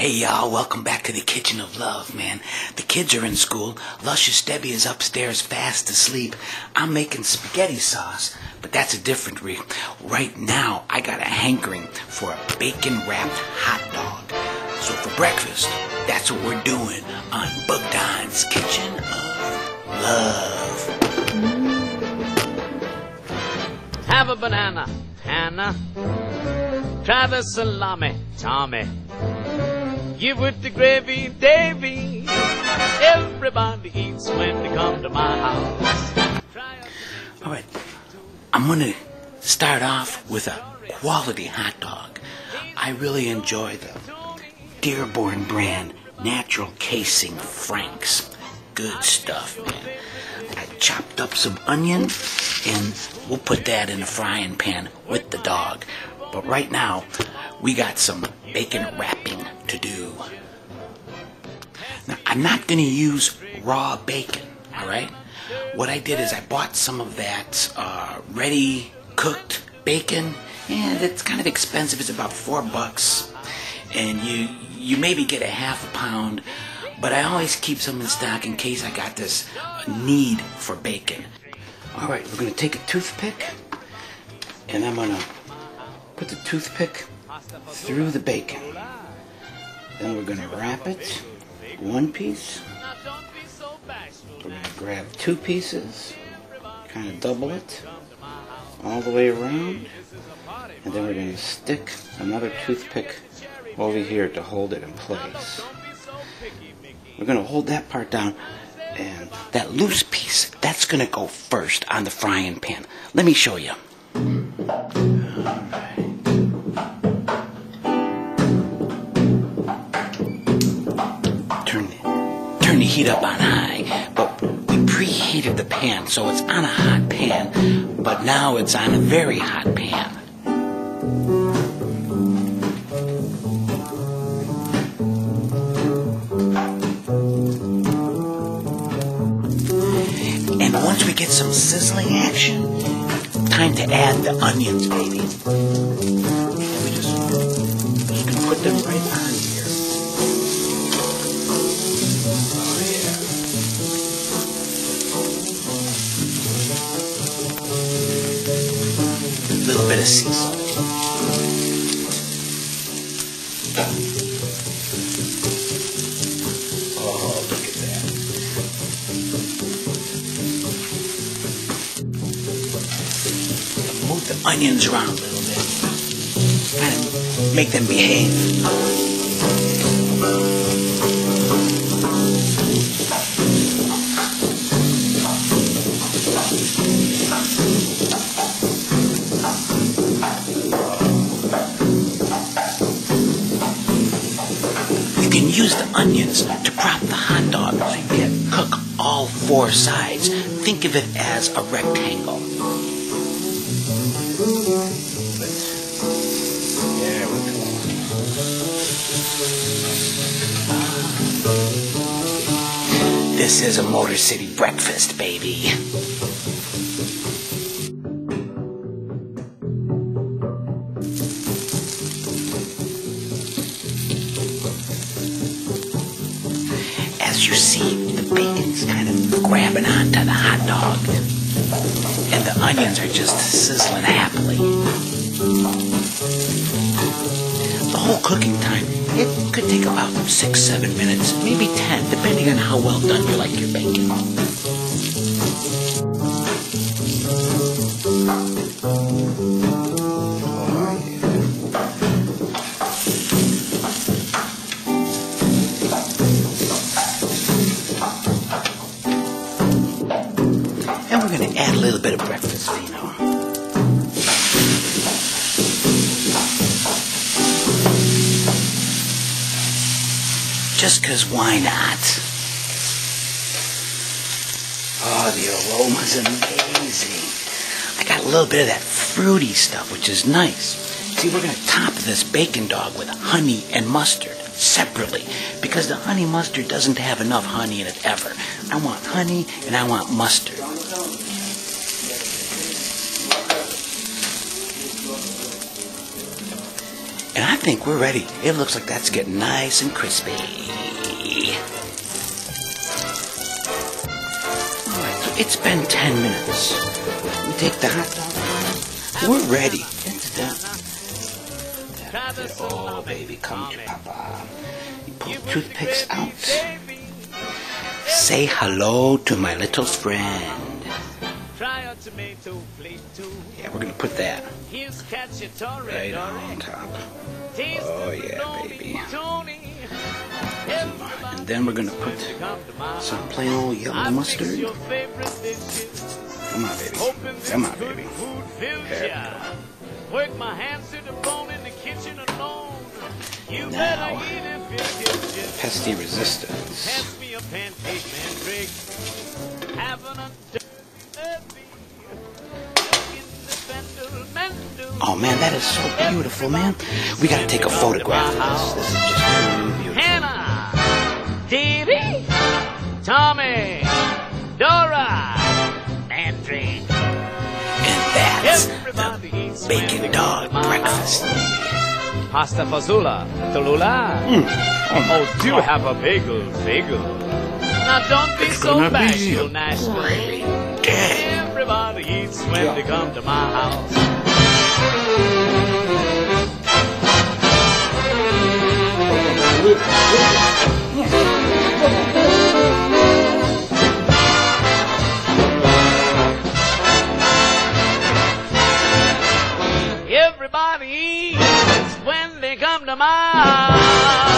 Hey y'all, welcome back to the Kitchen of Love, man. The kids are in school. Luscious Debbie is upstairs fast asleep. I'm making spaghetti sauce, but that's a different re. Right now, I got a hankering for a bacon wrapped hot dog. So for breakfast, that's what we're doing on Bogdon's Kitchen of Love. Have a banana, Hannah. Try the salami, Tommy. Give it the gravy, Davy. Everybody eats when they come to my house. All right, I'm gonna start off with a quality hot dog. I really enjoy the Dearborn brand natural casing Franks. Good stuff, man. I chopped up some onion and we'll put that in a frying pan with the dog. But right now, we got some bacon wrapping to do. Now, I'm not going to use raw bacon, all right? What I did is I bought some of that uh, ready cooked bacon, and it's kind of expensive. It's about four bucks, and you you maybe get a half a pound, but I always keep some in stock in case I got this need for bacon. All right, we're gonna take a toothpick, and I'm gonna put the toothpick through the bacon. Then we're gonna wrap it one piece. We're gonna grab two pieces, kind of double it all the way around, and then we're gonna stick another toothpick over here to hold it in place. We're gonna hold that part down, and that loose piece, that's gonna go first on the frying pan. Let me show you. Heat up on high, but we preheated the pan, so it's on a hot pan, but now it's on a very hot pan. And once we get some sizzling action, time to add the onions, baby. We just, just put them right on Salt. Oh, look at that. Move the onions around a little bit. Of make them behave. You can use the onions to prop the hot dog can cook all four sides. Think of it as a rectangle. This is a Motor City breakfast, baby. Grabbing onto the hot dog, and the onions are just sizzling happily. The whole cooking time, it could take about six, seven minutes, maybe ten, depending on how well done you like your bacon. Add a little bit of breakfast vino. Just 'cause why not? Oh, the aroma's amazing. I got a little bit of that fruity stuff, which is nice. See, we're going to top this bacon dog with honey and mustard separately because the honey mustard doesn't have enough honey in it ever. I want honey and I want mustard. And I think we're ready. It looks like that's getting nice and crispy. Alright, so it's been 10 minutes. We take the hot dog. We're ready. It's. Oh, baby, come to Papa. You pull toothpicks out. Say hello to my little friend. Tomato plate too. Yeah, we're gonna put that Here's cacciatore, right on top. Taste Oh, yeah, baby. Tony. And then we're gonna put Come to my some plain old yellow mustard. your favorite dishes. Come on, baby. Come on, good baby. There we ya. Work my hands to the bone in the kitchen alone. You Now. better eat if it kills. Pesty resistance. Pass me a pancake mandrake. Having a Oh man, that is so beautiful, man. We gotta take a photograph of this. This is just too beautiful. Hannah, Dee Tommy, Dora, Mandrake. And that's the bacon dog breakfast. house. Pasta fazola, Tallulah. Mm. Oh, do have a bagel, bagel. Now don't be so Gonna be bashful, a Nashville. Everybody eats when they come to my house. Everybody eats when they come to my house.